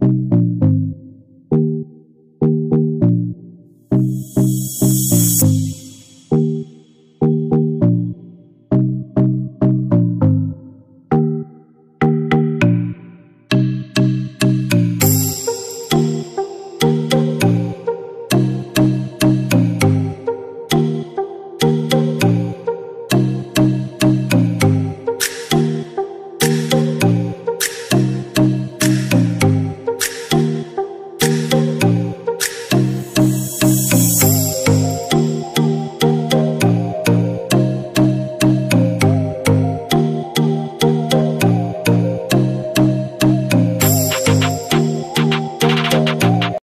you